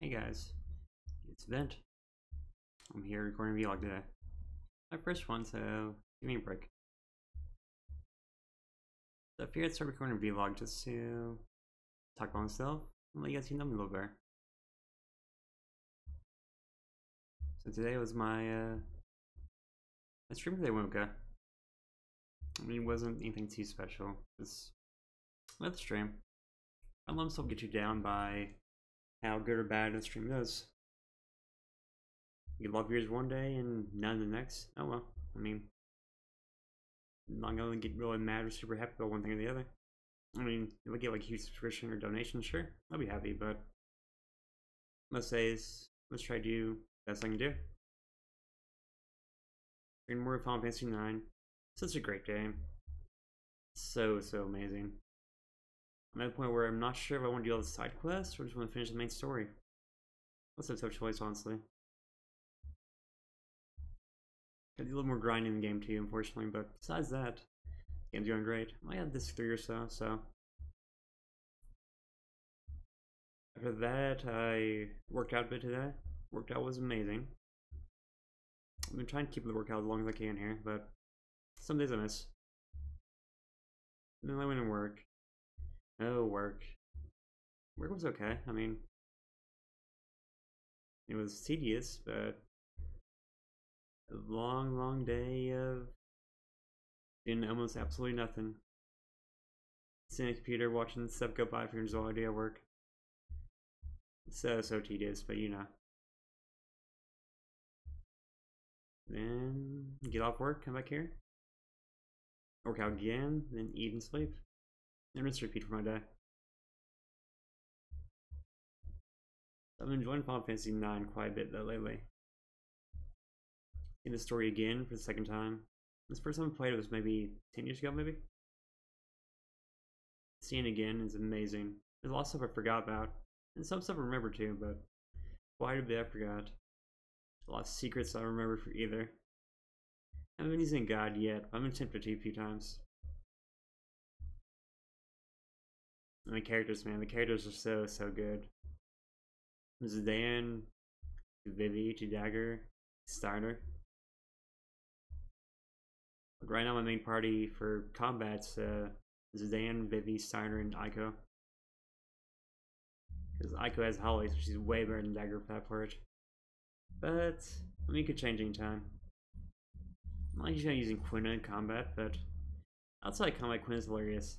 Hey guys, it's Vent. I'm here recording a vlog today. My first one, so give me a break. So I figured I'd start recording a vlog just to talk about myself and let you guys know me a little better. So today was my uh my stream today went okay. I mean it wasn't anything too special. Just the stream. I let myself get you down by how good or bad the stream goes. You love yours one day and none the next. Oh well. I mean, I'm not gonna get really mad or super happy about one thing or the other. I mean, if I get like huge subscription or donation, sure, I'll be happy. But most days, let's try to do best I can do. In more Final Fantasy 9. Such a great game. So so amazing. I'm at a point where I'm not sure if I want to do all the side quests or just want to finish the main story. That's a tough choice, honestly. Got a little more grinding in the game too, unfortunately, but besides that, game's going great. I had this three or so, so. After that, I worked out a bit today. Workout was amazing. I've been trying to keep the workout as long as I can here, but some days I miss. Then I went to work. Oh, work. Work was okay. I mean, it was tedious, but a long, long day of doing almost absolutely nothing. Sitting at computer watching stuff go by for your whole day at work. So, so tedious, but you know. Then get off work, come back here. Work out again, then eat and sleep. And rinse repeat for my day. I've been enjoying Final Fantasy 9 quite a bit though lately. In the story again for the second time. This first time I played it was maybe 10 years ago, maybe? Seeing it again is amazing. There's a lot of stuff I forgot about. And some stuff I remember too, but quite a bit I forgot. A lot of secrets I don't remember for either. I haven't been using God yet, I've been tempted to a few times. And the characters, man, the characters are so, so good. Zidane, Vivi, to Dagger, Starter. But right now my main party for combat's uh, Zidane, Vivi, Steiner, and Eiko. Because Eiko has Holy, so she's way better than Dagger for that part. But, I mean, it could change anytime. I'm not usually using Quina in combat, but outside combat, Quina is hilarious.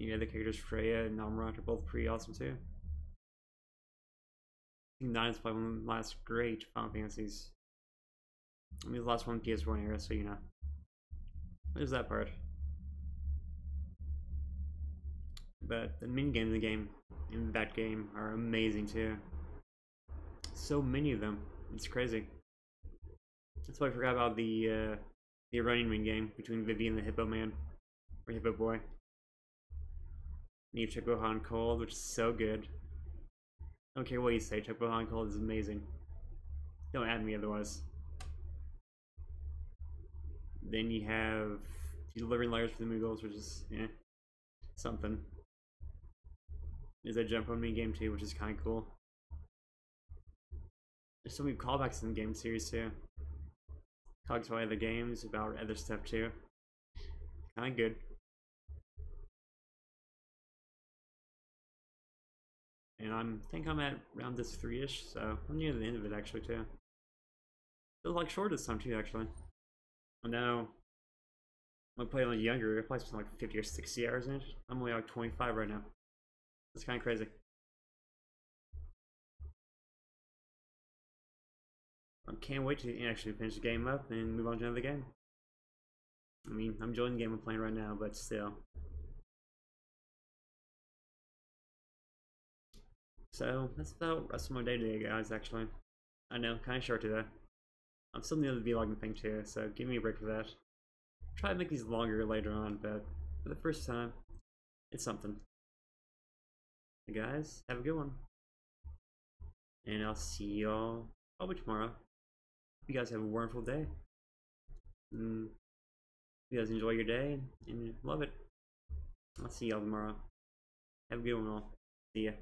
Yeah, the characters, Freya and Amarant, are both pretty awesome too. I think 9 is probably one of the last great Final Fantasies. I mean, the last one PS1 era, so you know. There's that part. But the mini games in the game, in that game, are amazing too. So many of them. It's crazy. That's why I forgot about the uh, the running mini game between Vivi and the Hippo Man. Or Hippo Boy. New Chocohan Cold, which is so good. I don't care what you say, Chocohan Cold is amazing. Don't add me otherwise. Then you have delivering letters for the Moogles, which is, yeah, something. Is a jump on me game too, which is kind of cool. There's so many callbacks in the game series too. Talks about other games, about other stuff too. Kind of good. And I'm think I'm at around this three-ish, so I'm near the end of it actually too. Feels like short this time too, actually. I know when I play when I younger, I probably spent like 50 or 60 hours in it. I'm only like 25 right now. It's kind of crazy. I can't wait to actually finish the game up and move on to another game. I mean, I'm enjoying the game I'm playing right now, but still. So, that's about the rest of my day today, guys, actually. I know, kind of short today. I'm still to the vlogging thing too, so give me a break for that. Try to make these longer later on, but for the first time, it's something. Hey guys, have a good one. And I'll see y'all probably tomorrow. You guys have a wonderful day. Mm, you guys enjoy your day and love it. I'll see y'all tomorrow. Have a good one all. See ya.